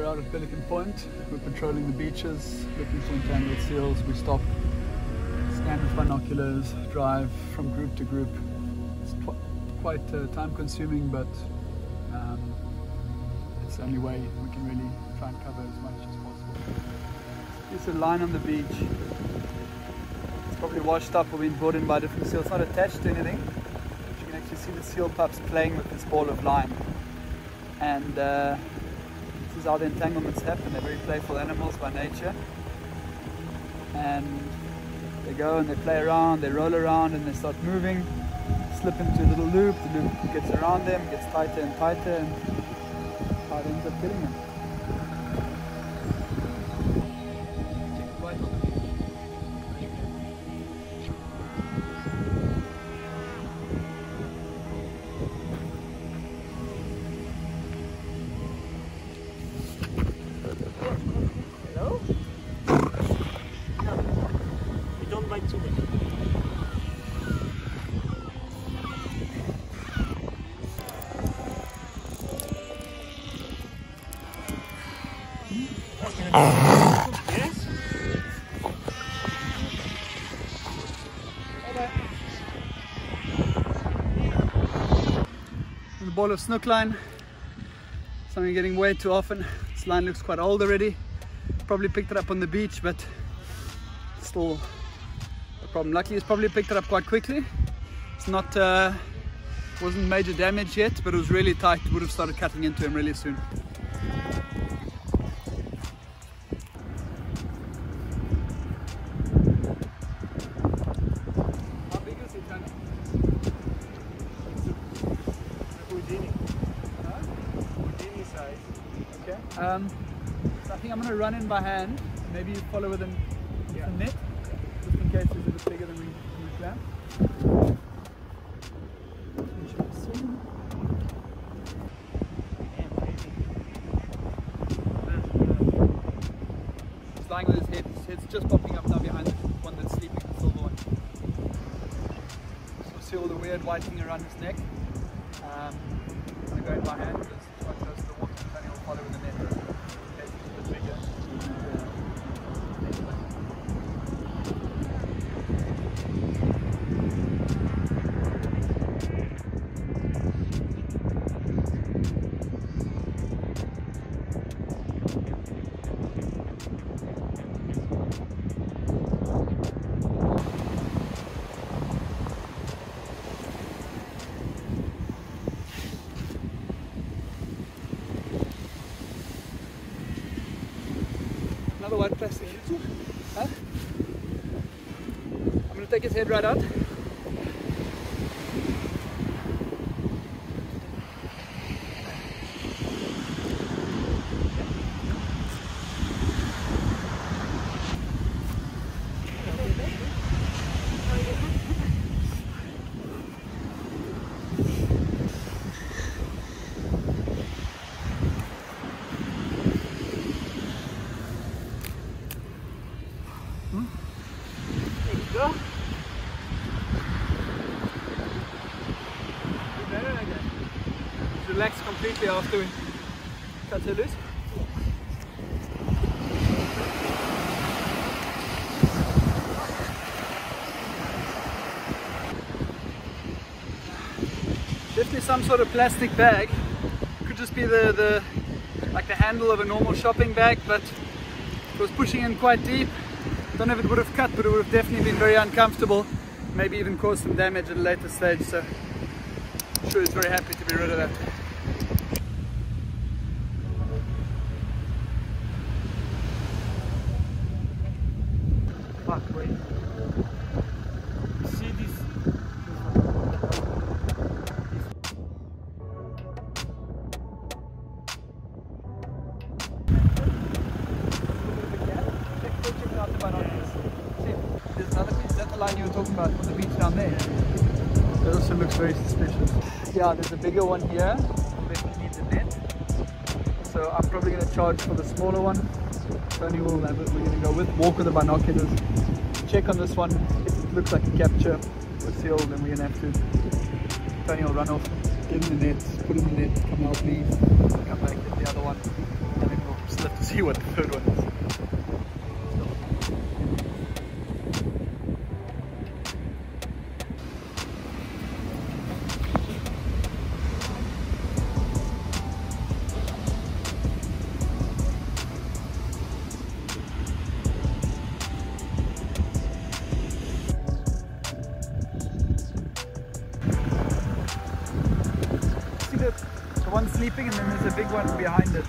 we're out at Pelican Point. We're patrolling the beaches, looking for entangled seals. We stop, scan with binoculars, drive from group to group. It's quite uh, time consuming, but um, it's the only way we can really try and cover as much as possible. There's a line on the beach. It's probably washed up or been brought in by different seals. It's not attached to anything. But you can actually see the seal pups playing with this ball of line. And uh, is how the entanglements happen. They're very playful animals by nature. And they go and they play around, they roll around and they start moving, slip into a little loop, the loop gets around them, gets tighter and tighter and it ends up killing them. A ball of snoek line. Something getting way too often. This line looks quite old already. Probably picked it up on the beach, but still a problem. Luckily, it's probably picked it up quite quickly. It's not, uh, wasn't major damage yet, but it was really tight. Would have started cutting into him really soon. Okay. Um, so I think I'm going to run in by hand. Maybe follow with a, with Yeah. a net, just in case it's a bit bigger than we, we planned. He's lying with his head. His head's just popping up now behind the one that's sleeping, the silver one. So see all the weird whiting around his neck. Um, I'm going by hand because it's quite close to the water. Tony will follow with the Another plastic. Huh? I'm to take his head right out. There you go. Relax after we cut her loose. Definitely some sort of plastic bag. Could just be the, the like the handle of a normal shopping bag, but it was pushing in quite deep. Don't know if it would have cut, but it would have definitely been very uncomfortable. Maybe even caused some damage at a later stage. So I'm sure he's very happy to be rid of that. Looks very suspicious. Yeah, there's a bigger one here. That needs a net. So I'm probably going to charge for the smaller one. Tony will have it. We're going to go with walk with the binoculars. Check on this one. If it looks like a capture or seal, then we're going to have to. Tony will run off, get in the net, put in the net, come out, leave, come back, get the other one, and then we'll Still have to see what the third one is. And then there's a big one behind it.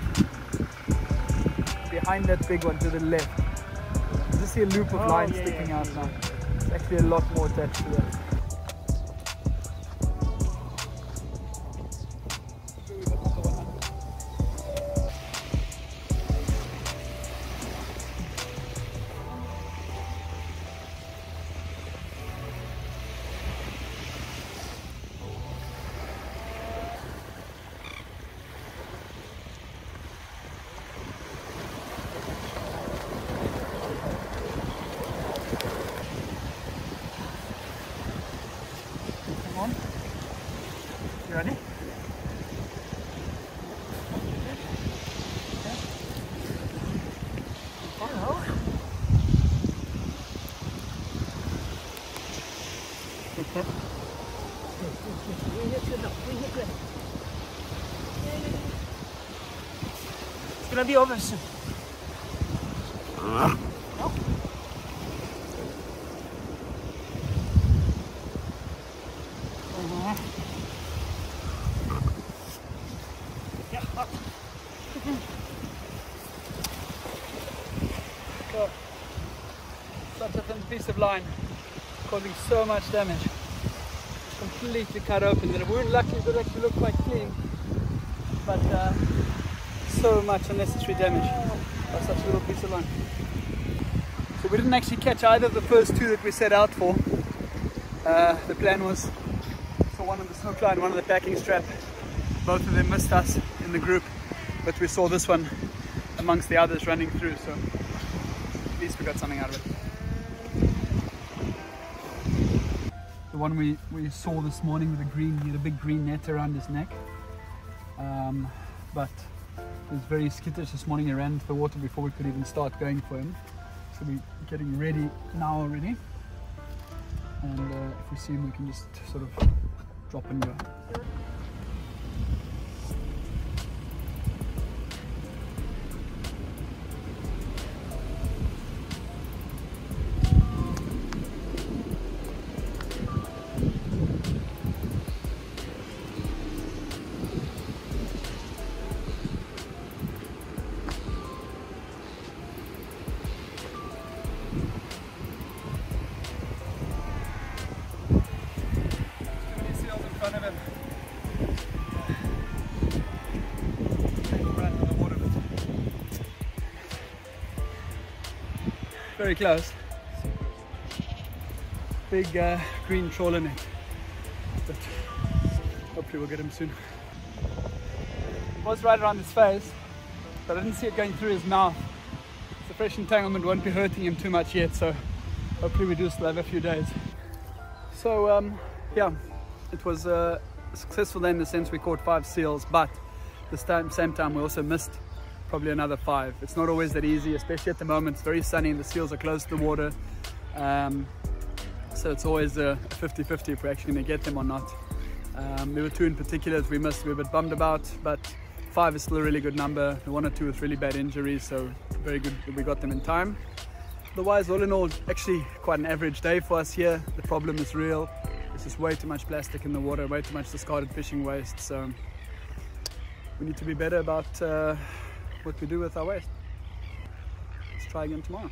Behind that big one to the left. You just see a loop of Oh, line yeah, sticking yeah. out now. It's actually a lot more attached to that. You ready? Hello. It's gonna be over soon. Such a thin piece of line, causing so much damage. Completely cut open. The wound luckily did actually look quite clean, but uh, so much unnecessary damage by such a little piece of line. So we didn't actually catch either of the first two that we set out for. Uh, the plan was for one on the snoek line, one on the packing strap. Both of them missed us in the group, but we saw this one amongst the others running through. So least we got something out of it. The one we, we saw this morning with the green, he had a big green net around his neck. Um, but he was very skittish this morning. He ran into the water before we could even start going for him. So we're getting ready now already. And uh, if we see him, we can just sort of drop and go. Very close. Big uh, green trawler net. But hopefully we'll get him soon. It was right around his face, but I didn't see it going through his mouth. The fresh entanglement won't be hurting him too much yet, so hopefully we do still have a few days. So um, yeah, it was a successful in the sense we caught five seals, but time, same time we also missed probably another five. It's not always that easy, especially at the moment. It's very sunny and the seals are close to the water. Um, so it's always a 50-50 if we're actually going to get them or not. Um, there were two in particular that we missed, we were a bit bummed about, but five is still a really good number. The one or two with really bad injuries, so very good that we got them in time. Otherwise, all in all, actually quite an average day for us here. The problem is real. There's just way too much plastic in the water, way too much discarded fishing waste. So we need to be better about uh, what we do with our waste. Let's try again tomorrow.